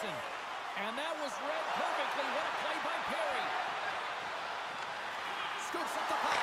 Johnson. And that was read perfectly. What a play by Perry. Scoops up the